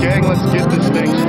gang, let's get this thing